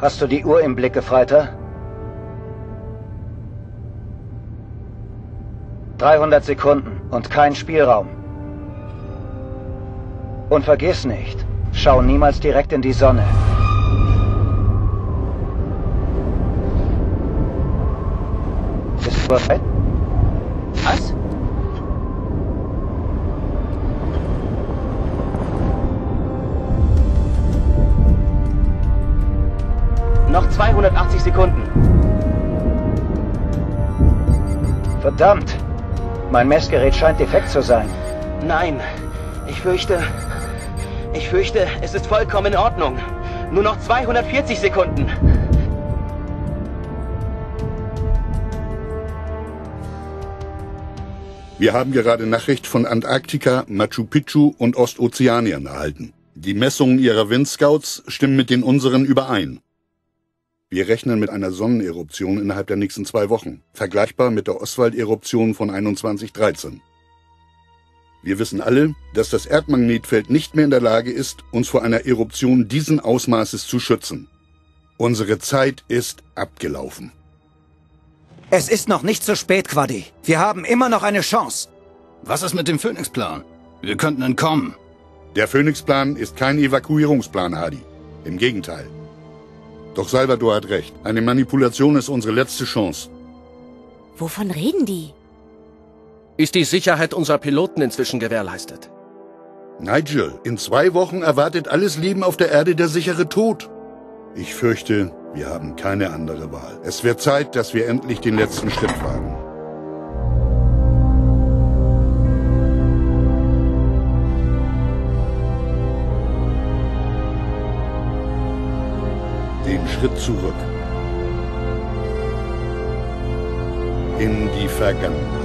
Hast du die Uhr im Blick, Gefreiter? 300 Sekunden und kein Spielraum. Und vergiss nicht, schau niemals direkt in die Sonne. Bist du bereit? Was? Noch 280 Sekunden. Verdammt! Mein Messgerät scheint defekt zu sein. Nein, ich fürchte... Ich fürchte, es ist vollkommen in Ordnung. Nur noch 240 Sekunden. Wir haben gerade Nachricht von Antarktika, Machu Picchu und Ostozeanien erhalten. Die Messungen ihrer Windscouts stimmen mit den unseren überein. Wir rechnen mit einer Sonneneruption innerhalb der nächsten zwei Wochen, vergleichbar mit der Oswald-Eruption von 2113. Wir wissen alle, dass das Erdmagnetfeld nicht mehr in der Lage ist, uns vor einer Eruption diesen Ausmaßes zu schützen. Unsere Zeit ist abgelaufen. Es ist noch nicht zu spät, Quadi. Wir haben immer noch eine Chance. Was ist mit dem Phoenix-Plan? Wir könnten entkommen. Der Phoenix-Plan ist kein Evakuierungsplan, Hadi. Im Gegenteil. Doch Salvador hat recht. Eine Manipulation ist unsere letzte Chance. Wovon reden die? Ist die Sicherheit unserer Piloten inzwischen gewährleistet? Nigel, in zwei Wochen erwartet alles Leben auf der Erde der sichere Tod. Ich fürchte, wir haben keine andere Wahl. Es wird Zeit, dass wir endlich den letzten Schritt wagen. Den Schritt zurück. In die Vergangenheit.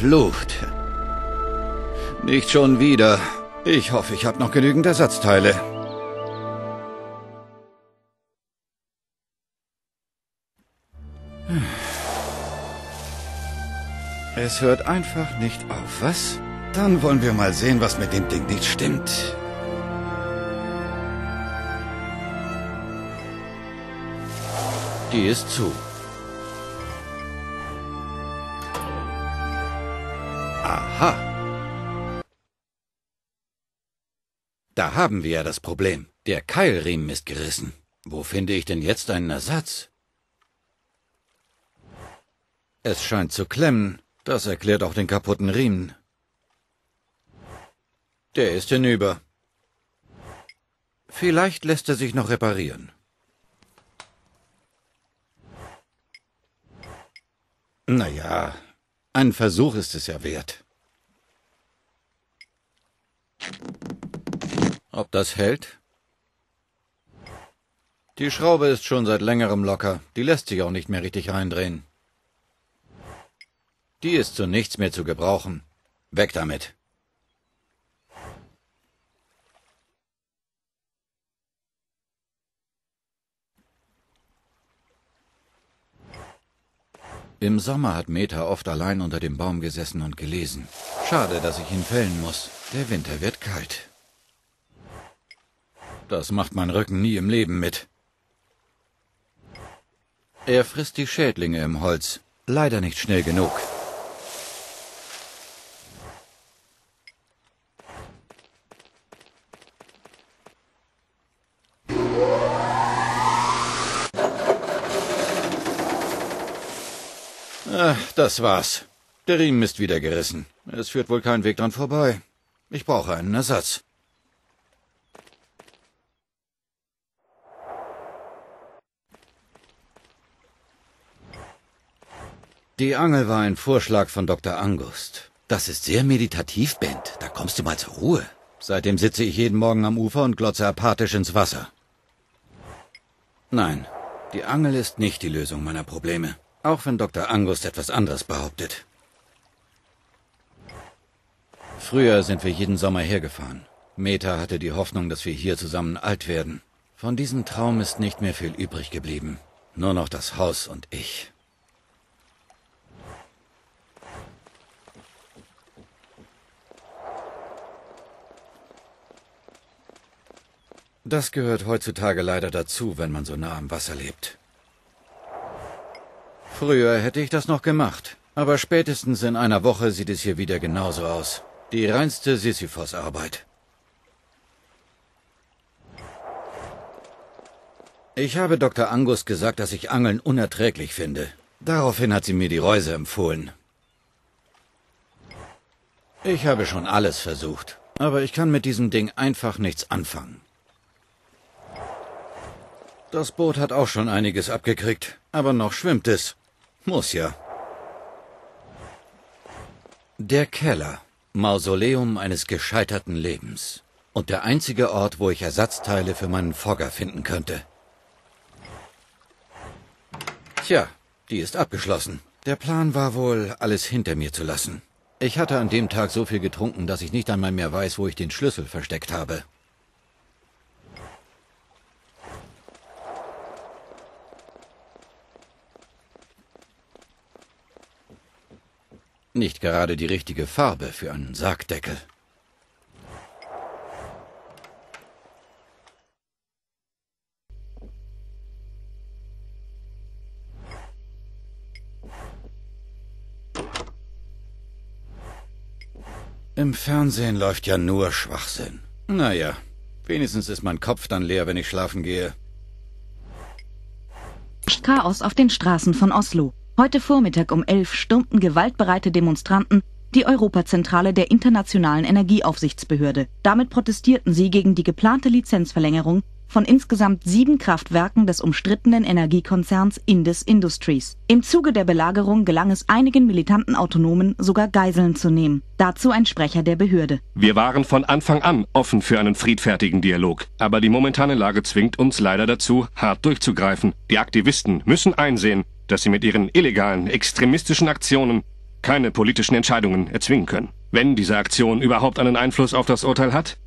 Verflucht. Nicht schon wieder. Ich hoffe, ich habe noch genügend Ersatzteile. Es hört einfach nicht auf, was? Dann wollen wir mal sehen, was mit dem Ding nicht stimmt. Die ist zu. Aha. Da haben wir ja das Problem. Der Keilriemen ist gerissen. Wo finde ich denn jetzt einen Ersatz? Es scheint zu klemmen. Das erklärt auch den kaputten Riemen. Der ist hinüber. Vielleicht lässt er sich noch reparieren. Naja, ein Versuch ist es ja wert. Ob das hält? Die Schraube ist schon seit längerem locker. Die lässt sich auch nicht mehr richtig reindrehen. Die ist zu nichts mehr zu gebrauchen. Weg damit. Im Sommer hat Meta oft allein unter dem Baum gesessen und gelesen. Schade, dass ich ihn fällen muss. Der Winter wird kalt. Das macht mein Rücken nie im Leben mit. Er frisst die Schädlinge im Holz. Leider nicht schnell genug. Ah, das war's. Der Riemen ist wieder gerissen. Es führt wohl kein Weg dran vorbei. Ich brauche einen Ersatz. Die Angel war ein Vorschlag von Dr. Angust. Das ist sehr meditativ, Bent. Da kommst du mal zur Ruhe. Seitdem sitze ich jeden Morgen am Ufer und glotze apathisch ins Wasser. Nein, die Angel ist nicht die Lösung meiner Probleme. Auch wenn Dr. Angust etwas anderes behauptet. Früher sind wir jeden Sommer hergefahren. Meta hatte die Hoffnung, dass wir hier zusammen alt werden. Von diesem Traum ist nicht mehr viel übrig geblieben. Nur noch das Haus und ich. Das gehört heutzutage leider dazu, wenn man so nah am Wasser lebt. Früher hätte ich das noch gemacht, aber spätestens in einer Woche sieht es hier wieder genauso aus. Die reinste Sisyphos-Arbeit. Ich habe Dr. Angus gesagt, dass ich Angeln unerträglich finde. Daraufhin hat sie mir die Reuse empfohlen. Ich habe schon alles versucht, aber ich kann mit diesem Ding einfach nichts anfangen. Das Boot hat auch schon einiges abgekriegt, aber noch schwimmt es. Muss ja. Der Keller. Mausoleum eines gescheiterten Lebens. Und der einzige Ort, wo ich Ersatzteile für meinen Fogger finden könnte. Tja, die ist abgeschlossen. Der Plan war wohl, alles hinter mir zu lassen. Ich hatte an dem Tag so viel getrunken, dass ich nicht einmal mehr weiß, wo ich den Schlüssel versteckt habe. Nicht gerade die richtige Farbe für einen Sargdeckel. Im Fernsehen läuft ja nur Schwachsinn. Naja, wenigstens ist mein Kopf dann leer, wenn ich schlafen gehe. Chaos auf den Straßen von Oslo. Heute Vormittag um elf stürmten gewaltbereite Demonstranten die Europazentrale der Internationalen Energieaufsichtsbehörde. Damit protestierten sie gegen die geplante Lizenzverlängerung von insgesamt sieben Kraftwerken des umstrittenen Energiekonzerns Indus Industries. Im Zuge der Belagerung gelang es einigen militanten Autonomen sogar Geiseln zu nehmen. Dazu ein Sprecher der Behörde. Wir waren von Anfang an offen für einen friedfertigen Dialog. Aber die momentane Lage zwingt uns leider dazu, hart durchzugreifen. Die Aktivisten müssen einsehen, dass sie mit ihren illegalen, extremistischen Aktionen keine politischen Entscheidungen erzwingen können. Wenn diese Aktion überhaupt einen Einfluss auf das Urteil hat,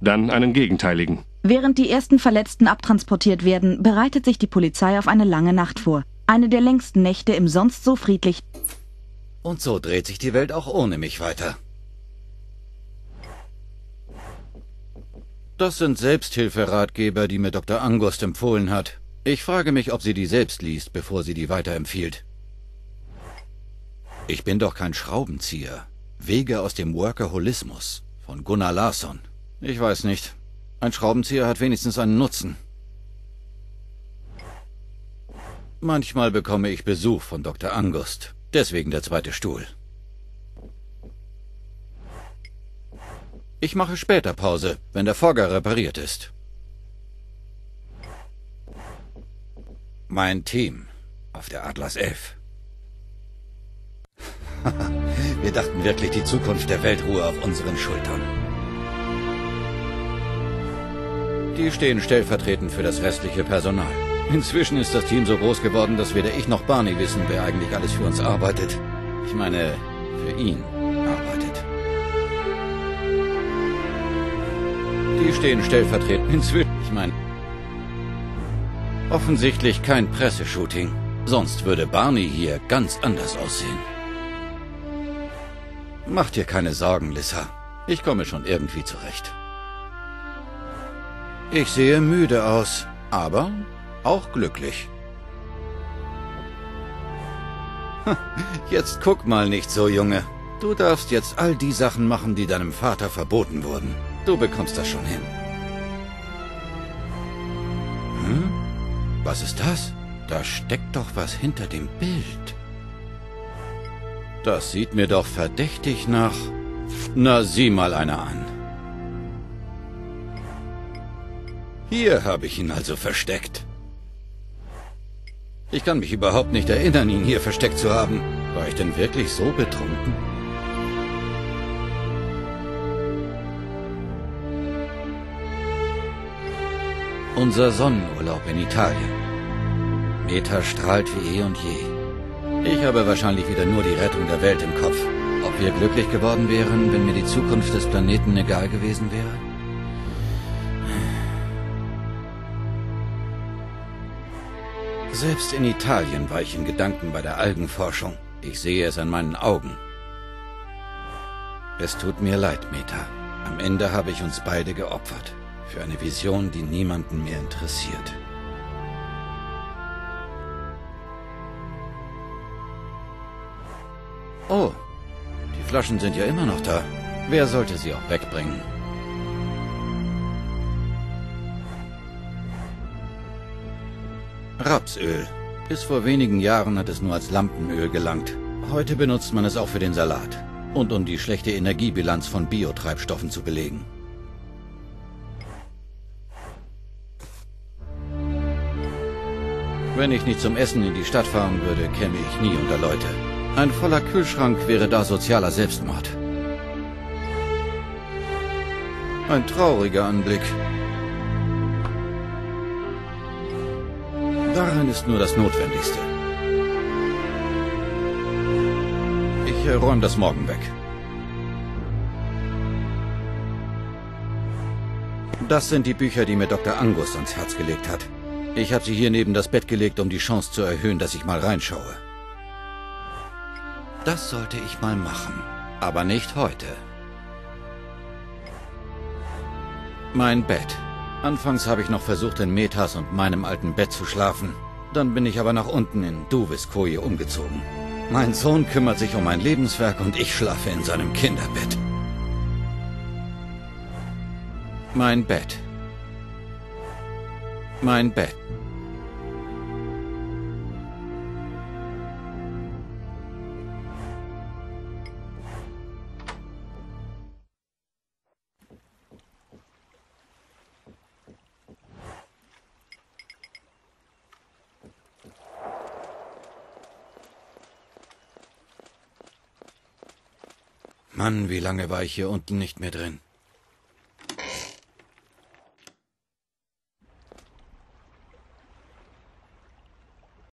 dann einen gegenteiligen. Während die ersten Verletzten abtransportiert werden, bereitet sich die Polizei auf eine lange Nacht vor. Eine der längsten Nächte im sonst so friedlich. Und so dreht sich die Welt auch ohne mich weiter. Das sind Selbsthilferatgeber, die mir Dr. Angust empfohlen hat. Ich frage mich, ob sie die selbst liest, bevor sie die weiterempfiehlt. Ich bin doch kein Schraubenzieher. Wege aus dem Workaholismus von Gunnar Larsson. Ich weiß nicht. Ein Schraubenzieher hat wenigstens einen Nutzen. Manchmal bekomme ich Besuch von Dr. Angust. Deswegen der zweite Stuhl. Ich mache später Pause, wenn der Fogger repariert ist. Mein Team auf der Atlas 11. Wir dachten wirklich, die Zukunft der Welt ruhe auf unseren Schultern. Die stehen stellvertretend für das restliche Personal. Inzwischen ist das Team so groß geworden, dass weder ich noch Barney wissen, wer eigentlich alles für uns arbeitet. Ich meine, für ihn arbeitet. Die stehen stellvertretend inzwischen. Ich meine, Offensichtlich kein Presseshooting. Sonst würde Barney hier ganz anders aussehen. Mach dir keine Sorgen, Lissa. Ich komme schon irgendwie zurecht. Ich sehe müde aus, aber auch glücklich. Jetzt guck mal nicht so, Junge. Du darfst jetzt all die Sachen machen, die deinem Vater verboten wurden. Du bekommst das schon hin. Was ist das? Da steckt doch was hinter dem Bild. Das sieht mir doch verdächtig nach... Na, sieh mal einer an. Hier habe ich ihn also versteckt. Ich kann mich überhaupt nicht erinnern, ihn hier versteckt zu haben. War ich denn wirklich so betrunken? Unser Sonnenurlaub in Italien. Meta strahlt wie eh und je. Ich habe wahrscheinlich wieder nur die Rettung der Welt im Kopf. Ob wir glücklich geworden wären, wenn mir die Zukunft des Planeten egal gewesen wäre? Selbst in Italien war ich in Gedanken bei der Algenforschung. Ich sehe es an meinen Augen. Es tut mir leid, Meta. Am Ende habe ich uns beide geopfert. Für eine Vision, die niemanden mehr interessiert. Oh, die Flaschen sind ja immer noch da. Wer sollte sie auch wegbringen? Rapsöl. Bis vor wenigen Jahren hat es nur als Lampenöl gelangt. Heute benutzt man es auch für den Salat. Und um die schlechte Energiebilanz von Biotreibstoffen zu belegen. Wenn ich nicht zum Essen in die Stadt fahren würde, käme ich nie unter Leute. Ein voller Kühlschrank wäre da sozialer Selbstmord. Ein trauriger Anblick. Darin ist nur das Notwendigste. Ich äh, räume das morgen weg. Das sind die Bücher, die mir Dr. Angus ans Herz gelegt hat. Ich habe sie hier neben das Bett gelegt, um die Chance zu erhöhen, dass ich mal reinschaue. Das sollte ich mal machen. Aber nicht heute. Mein Bett. Anfangs habe ich noch versucht, in Metas und meinem alten Bett zu schlafen. Dann bin ich aber nach unten in Duvis Koje umgezogen. Mein Sohn kümmert sich um mein Lebenswerk und ich schlafe in seinem Kinderbett. Mein Bett. Mein Bett. Mann, wie lange war ich hier unten nicht mehr drin?